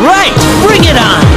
Right, bring it on!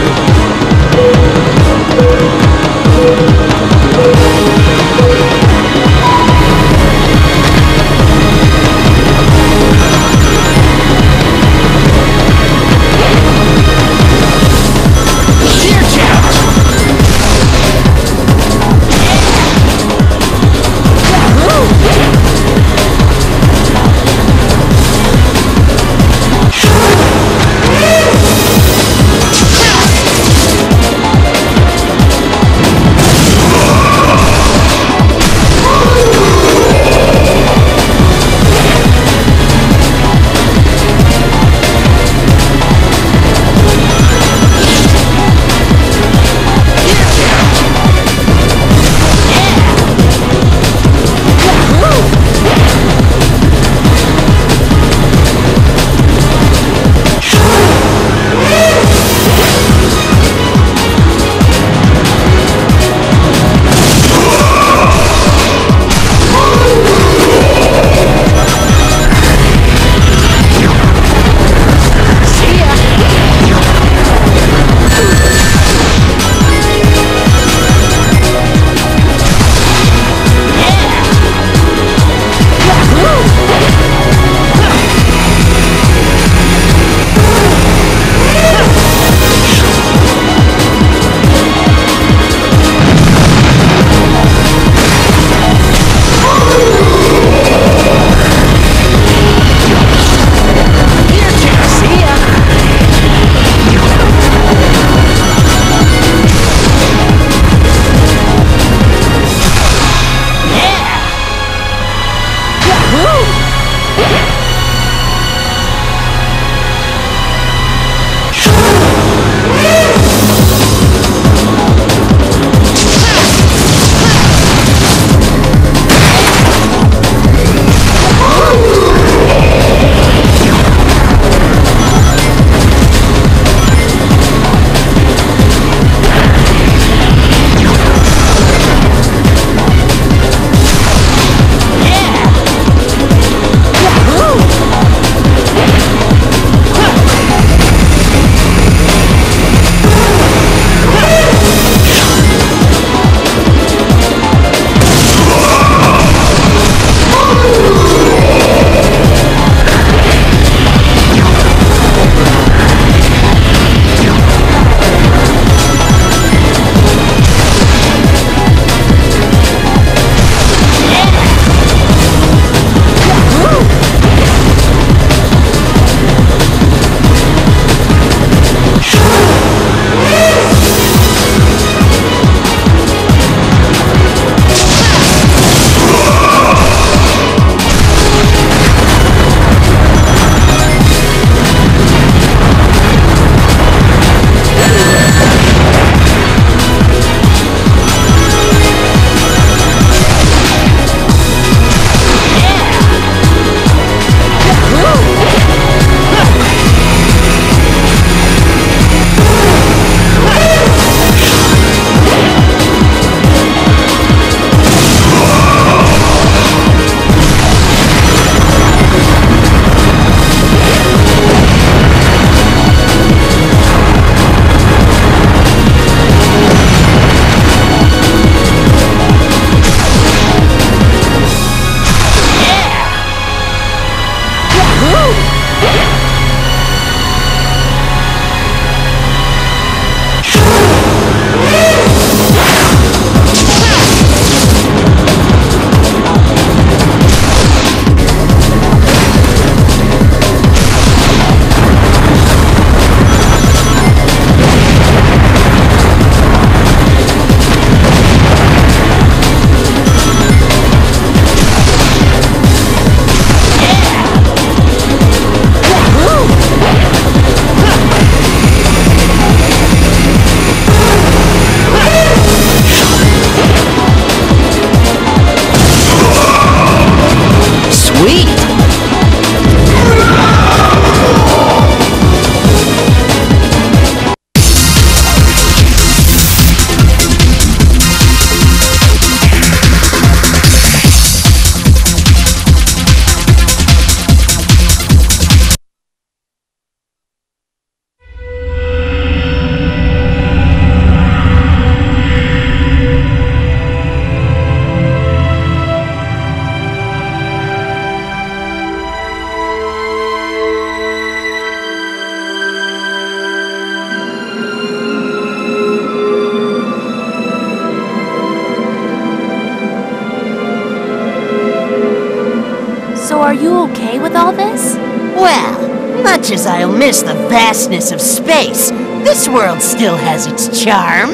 With all this? Well, much as I'll miss the vastness of space, this world still has its charm.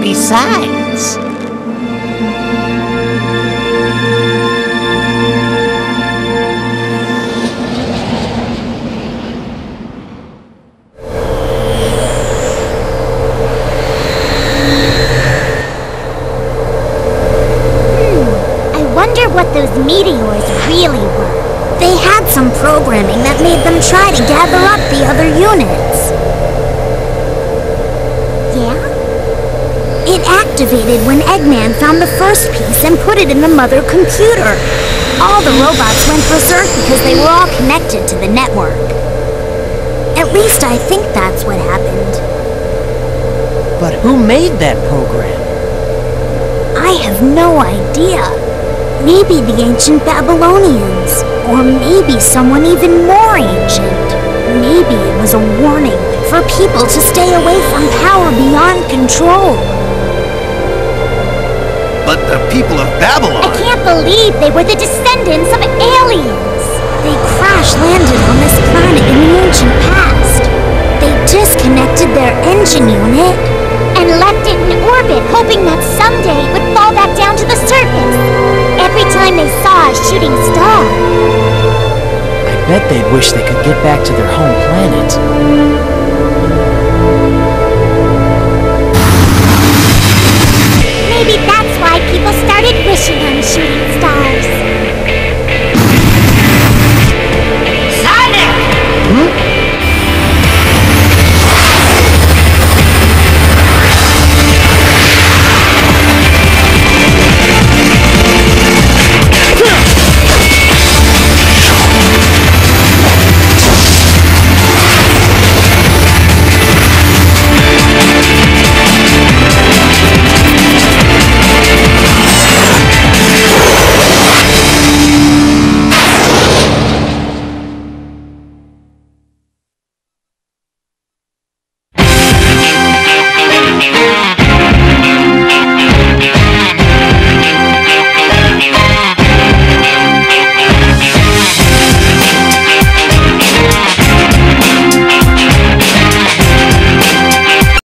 Besides, activated when Eggman found the first piece and put it in the mother computer. All the robots went berserk because they were all connected to the network. At least I think that's what happened. but who made that program? I have no idea. Maybe the ancient Babylonians. Or maybe someone even more ancient. Maybe it was a warning for people to stay away from power beyond control. But the people of Babylon. I can't believe they were the descendants of aliens. They crash landed on this planet in the ancient past. They disconnected their engine unit and left it in orbit, hoping that someday it would fall back down to the surface. Every time they saw a shooting star, I bet they'd wish they could get back to their home planet.